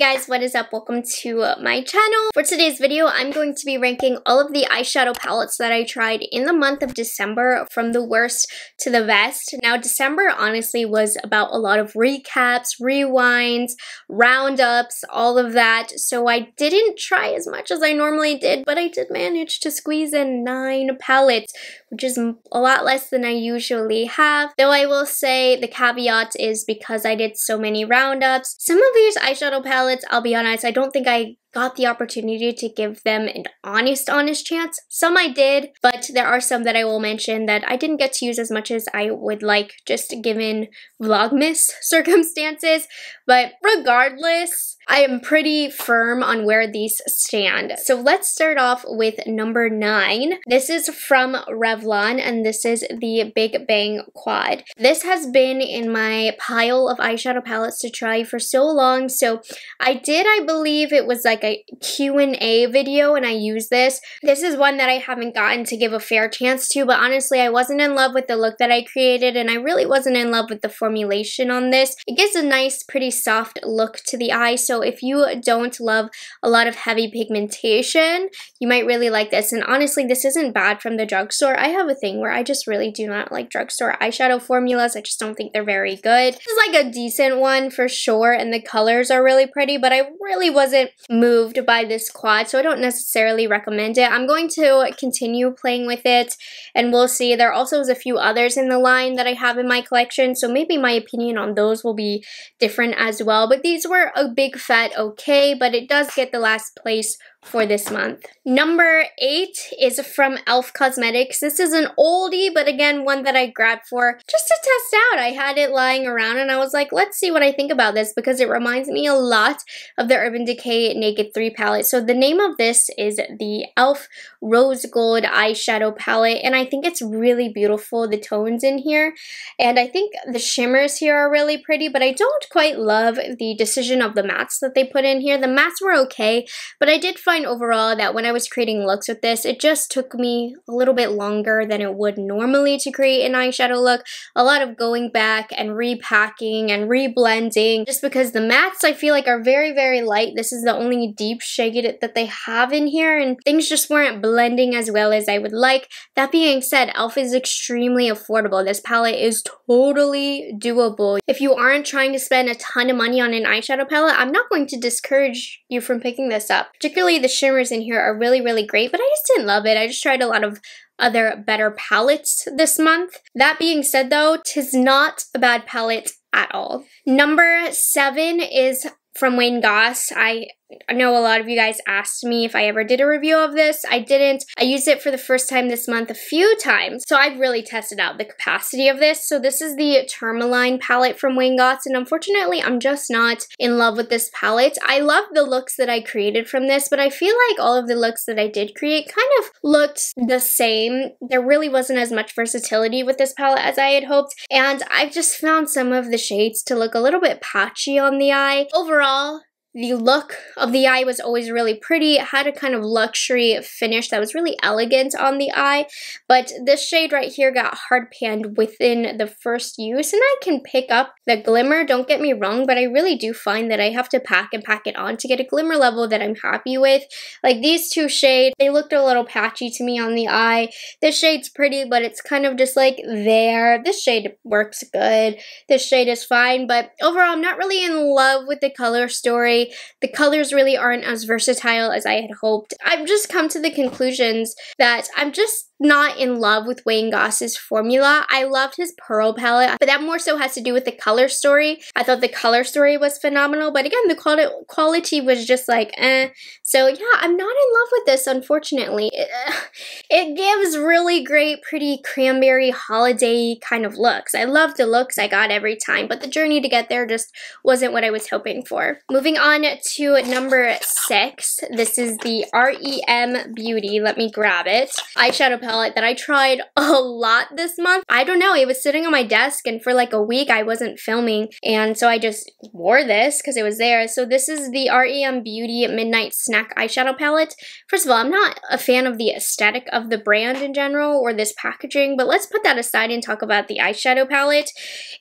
guys, what is up? Welcome to my channel. For today's video, I'm going to be ranking all of the eyeshadow palettes that I tried in the month of December from the worst to the best. Now, December honestly was about a lot of recaps, rewinds, roundups, all of that. So I didn't try as much as I normally did, but I did manage to squeeze in nine palettes, which is a lot less than I usually have. Though I will say the caveat is because I did so many roundups. Some of these eyeshadow palettes I'll be honest, I don't think I got the opportunity to give them an honest, honest chance. Some I did, but there are some that I will mention that I didn't get to use as much as I would like, just given Vlogmas circumstances. But regardless, I am pretty firm on where these stand. So let's start off with number nine. This is from Revlon and this is the Big Bang Quad. This has been in my pile of eyeshadow palettes to try for so long. So I did, I believe it was like a Q&A video and I use this. This is one that I haven't gotten to give a fair chance to, but honestly, I wasn't in love with the look that I created and I really wasn't in love with the formulation on this. It gives a nice, pretty soft look to the eye. So if you don't love a lot of heavy pigmentation, you might really like this. And honestly, this isn't bad from the drugstore. I have a thing where I just really do not like drugstore eyeshadow formulas. I just don't think they're very good. This is like a decent one for sure, and the colors are really pretty, but I really wasn't moved by this quad, so I don't necessarily recommend it. I'm going to continue playing with it, and we'll see. There also is a few others in the line that I have in my collection, so maybe my opinion on those will be different as well. But these were a big fat okay, but it does get the last place for this month. Number eight is from e.l.f. Cosmetics. This is an oldie, but again, one that I grabbed for just to test out. I had it lying around and I was like, let's see what I think about this because it reminds me a lot of the Urban Decay Naked 3 palette. So the name of this is the e.l.f. Rose Gold Eyeshadow Palette, and I think it's really beautiful, the tones in here. And I think the shimmers here are really pretty, but I don't quite love the decision of the mattes that they put in here. The mattes were okay, but I did find find overall that when I was creating looks with this, it just took me a little bit longer than it would normally to create an eyeshadow look. A lot of going back and repacking and reblending just because the mattes I feel like are very, very light. This is the only deep shade that they have in here and things just weren't blending as well as I would like. That being said, e.l.f. is extremely affordable. This palette is totally doable. If you aren't trying to spend a ton of money on an eyeshadow palette, I'm not going to discourage you from picking this up. Particularly the shimmers in here are really, really great, but I just didn't love it. I just tried a lot of other better palettes this month. That being said though, tis not a bad palette at all. Number seven is from Wayne Goss. I I know a lot of you guys asked me if I ever did a review of this. I didn't. I used it for the first time this month a few times, so I've really tested out the capacity of this. So this is the Tourmaline palette from Wayne Goss, and unfortunately, I'm just not in love with this palette. I love the looks that I created from this, but I feel like all of the looks that I did create kind of looked the same. There really wasn't as much versatility with this palette as I had hoped, and I've just found some of the shades to look a little bit patchy on the eye. Overall, the look of the eye was always really pretty. It had a kind of luxury finish that was really elegant on the eye. But this shade right here got hard panned within the first use. And I can pick up the glimmer, don't get me wrong, but I really do find that I have to pack and pack it on to get a glimmer level that I'm happy with. Like these two shades, they looked a little patchy to me on the eye. This shade's pretty, but it's kind of just like there. This shade works good. This shade is fine, but overall, I'm not really in love with the color story the colors really aren't as versatile as I had hoped. I've just come to the conclusions that I'm just not in love with Wayne Goss's formula. I loved his Pearl palette, but that more so has to do with the color story. I thought the color story was phenomenal, but again, the quality quality was just like, eh. So yeah, I'm not in love with this, unfortunately. It, it gives really great, pretty cranberry holiday kind of looks. I love the looks I got every time, but the journey to get there just wasn't what I was hoping for. Moving on to number six. This is the REM Beauty. Let me grab it. Eyeshadow palette palette that I tried a lot this month. I don't know, it was sitting on my desk and for like a week I wasn't filming and so I just wore this because it was there. So this is the REM Beauty Midnight Snack Eyeshadow Palette. First of all, I'm not a fan of the aesthetic of the brand in general or this packaging, but let's put that aside and talk about the eyeshadow palette.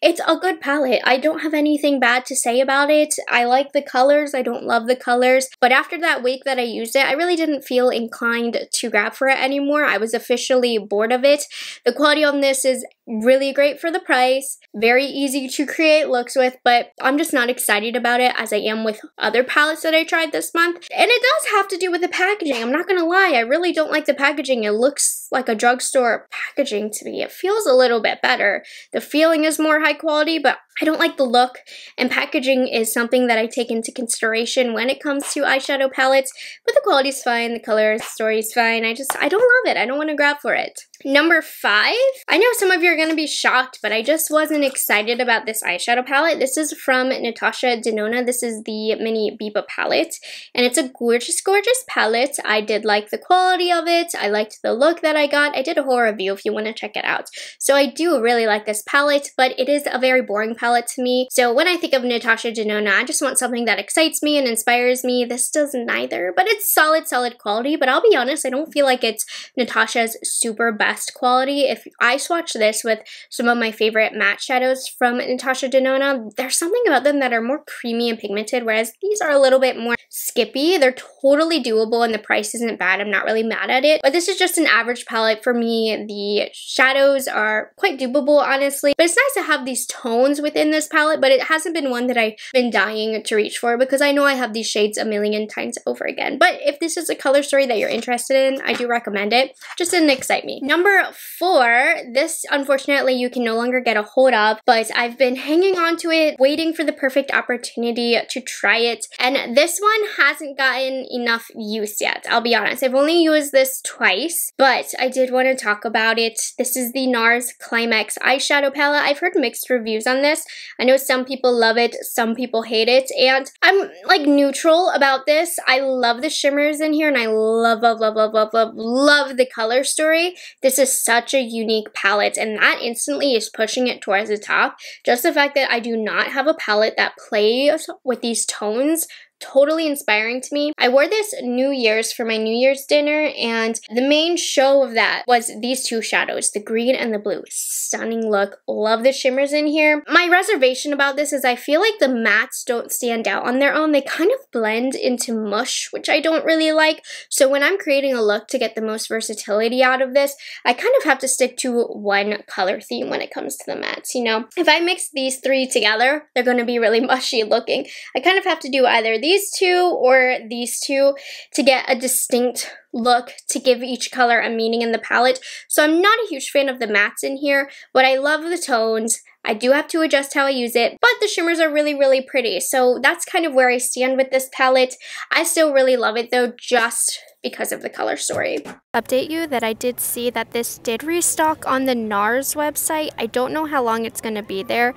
It's a good palette. I don't have anything bad to say about it. I like the colors. I don't love the colors. But after that week that I used it, I really didn't feel inclined to grab for it anymore. I was officially bored of it. The quality on this is really great for the price, very easy to create looks with, but I'm just not excited about it as I am with other palettes that I tried this month. And it does have to do with the packaging. I'm not gonna lie, I really don't like the packaging. It looks like a drugstore packaging to me. It feels a little bit better. The feeling is more high quality, but I don't like the look, and packaging is something that I take into consideration when it comes to eyeshadow palettes, but the quality's fine, the color story is fine. I just, I don't love it. I don't want to grab for it. Number five, I know some of you are going to be shocked, but I just wasn't excited about this eyeshadow palette. This is from Natasha Denona. This is the mini Biba palette, and it's a gorgeous, gorgeous palette. I did like the quality of it. I liked the look that I got. I did a whole review if you want to check it out. So I do really like this palette, but it is a very boring palette to me. So when I think of Natasha Denona, I just want something that excites me and inspires me. This does neither, but it's solid, solid quality. But I'll be honest, I don't feel like it's Natasha's super best quality. If I swatch this with some of my favorite matte shadows from Natasha Denona, there's something about them that are more creamy and pigmented, whereas these are a little bit more skippy. They're totally doable and the price isn't bad. I'm not really mad at it. But this is just an average palette for me. The shadows are quite doable, honestly. But it's nice to have these tones within this palette, but it hasn't been one that I've been dying to reach for because I know I have these shades a million times over again. But if this is a color story that you're interested in, I do recommend it. Just didn't excite me. Number four, this unfortunately you can no longer get a hold of, but I've been hanging on to it, waiting for the perfect opportunity to try it. And this one hasn't gotten enough use yet, I'll be honest. I've only used this twice, but I did want to talk about it. This is the NARS Climax eyeshadow palette. I've heard mixed reviews on this. I know some people love it, some people hate it, and I'm like neutral about this. I love the shimmers in here, and I love, love, love, love, love, love, love the color story. This is such a unique palette, and that instantly is pushing it towards the top. Just the fact that I do not have a palette that plays with these tones totally inspiring to me. I wore this New Year's for my New Year's dinner and the main show of that was these two shadows, the green and the blue. Stunning look. Love the shimmers in here. My reservation about this is I feel like the mattes don't stand out on their own. They kind of blend into mush, which I don't really like. So when I'm creating a look to get the most versatility out of this, I kind of have to stick to one color theme when it comes to the mattes, you know? If I mix these three together, they're going to be really mushy looking. I kind of have to do either these these two or these two to get a distinct look to give each color a meaning in the palette. So I'm not a huge fan of the mattes in here, but I love the tones. I do have to adjust how I use it, but the shimmers are really, really pretty. So that's kind of where I stand with this palette. I still really love it though, just because of the color story. Update you that I did see that this did restock on the NARS website. I don't know how long it's going to be there,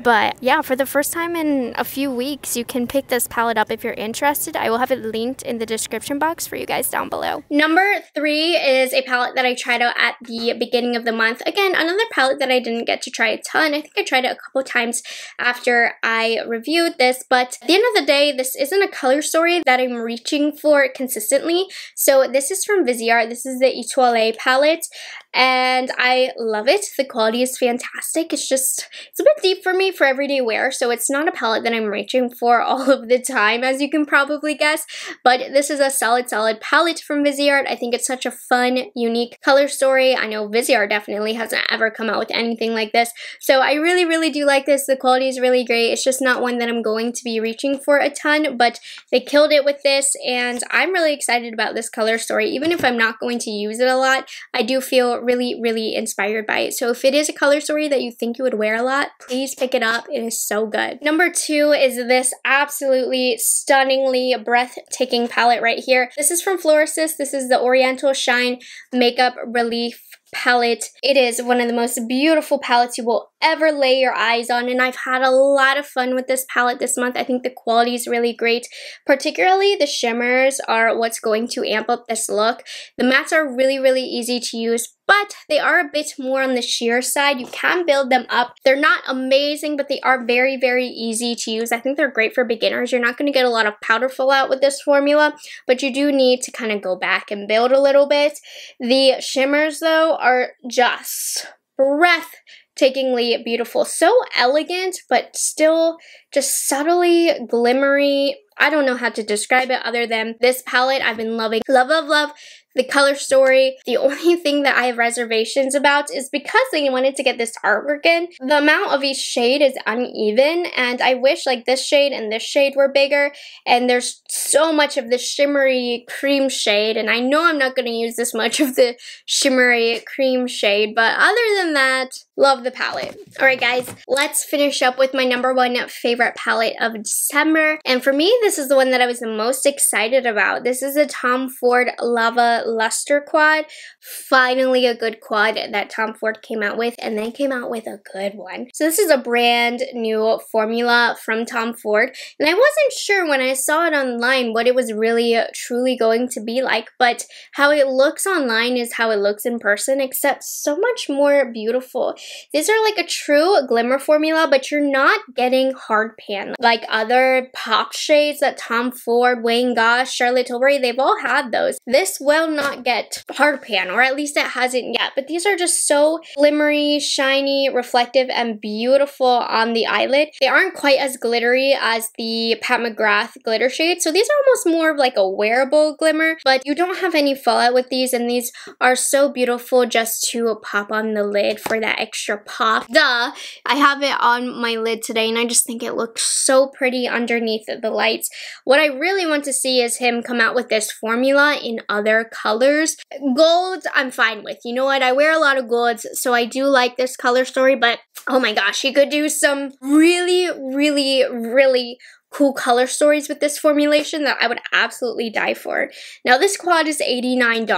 but yeah, for the first time in a few weeks, you can pick this palette up if you're interested. I will have it linked in the description box for you guys down below. Number three is a palette that I tried out at the beginning of the month. Again, another palette that I didn't get to try a ton. I think I tried it a couple times after I reviewed this, but at the end of the day, this isn't a color story that I'm reaching for consistently. So this is from Viseart. This is the Etoile palette and I love it. The quality is fantastic. It's just, it's a bit deep for me for everyday wear, so it's not a palette that I'm reaching for all of the time, as you can probably guess, but this is a solid, solid palette from Viseart. I think it's such a fun, unique color story. I know Viseart definitely hasn't ever come out with anything like this, so I really, really do like this. The quality is really great. It's just not one that I'm going to be reaching for a ton, but they killed it with this, and I'm really excited about this color story. Even if I'm not going to use it a lot, I do feel really, really inspired by it. So if it is a color story that you think you would wear a lot, please pick it up. It is so good. Number two is this absolutely stunningly breathtaking palette right here. This is from Florasis. This is the Oriental Shine Makeup Relief palette. It is one of the most beautiful palettes you will ever lay your eyes on and I've had a lot of fun with this palette this month. I think the quality is really great. Particularly the shimmers are what's going to amp up this look. The mattes are really, really easy to use but they are a bit more on the sheer side. You can build them up. They're not amazing, but they are very, very easy to use. I think they're great for beginners. You're not going to get a lot of powder fallout with this formula, but you do need to kind of go back and build a little bit. The shimmers, though, are just breathtakingly beautiful. So elegant, but still just subtly glimmery. I don't know how to describe it other than this palette I've been loving. Love, love, love the color story. The only thing that I have reservations about is because they wanted to get this artwork in, the amount of each shade is uneven and I wish like this shade and this shade were bigger and there's so much of the shimmery cream shade and I know I'm not going to use this much of the shimmery cream shade but other than that, love the palette. Alright guys, let's finish up with my number one favorite palette of December and for me this is the one that I was the most excited about. This is a Tom Ford Lava Lustre quad. Finally a good quad that Tom Ford came out with and then came out with a good one. So this is a brand new formula from Tom Ford and I wasn't sure when I saw it online what it was really uh, truly going to be like but how it looks online is how it looks in person except so much more beautiful. These are like a true glimmer formula but you're not getting hard pan like other pop shades that Tom Ford, Wayne Goss, Charlotte Tilbury, they've all had those. This will not get hard pan, or at least it hasn't yet. But these are just so glimmery, shiny, reflective, and beautiful on the eyelid. They aren't quite as glittery as the Pat McGrath glitter shade. So these are almost more of like a wearable glimmer, but you don't have any fallout with these. And these are so beautiful just to pop on the lid for that extra pop. Duh, I have it on my lid today and I just think it looks so pretty underneath the lights. What I really want to see is him come out with this formula in other colors. Gold, I'm fine with. You know what? I wear a lot of golds, so I do like this color story, but oh my gosh, he could do some really, really, really cool color stories with this formulation that I would absolutely die for. Now this quad is $89.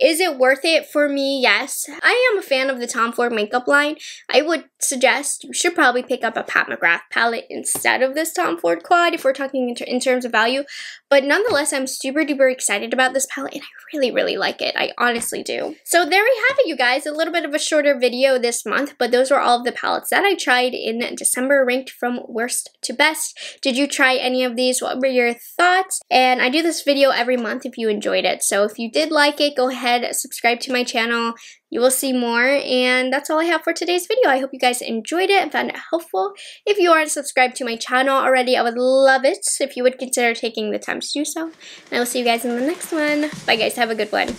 Is it worth it for me? Yes. I am a fan of the Tom Ford makeup line. I would suggest you should probably pick up a Pat McGrath palette instead of this Tom Ford quad if we're talking in, ter in terms of value. But nonetheless, I'm super duper excited about this palette and I really, really like it. I honestly do. So there we have it, you guys. A little bit of a shorter video this month, but those were all of the palettes that I tried in December ranked from worst to best. Did you try any of these? What were your thoughts? And I do this video every month if you enjoyed it. So if you did like it, go ahead, subscribe to my channel. You will see more. And that's all I have for today's video. I hope you guys enjoyed it and found it helpful. If you aren't subscribed to my channel already, I would love it if you would consider taking the time to do so. And I will see you guys in the next one. Bye guys, have a good one.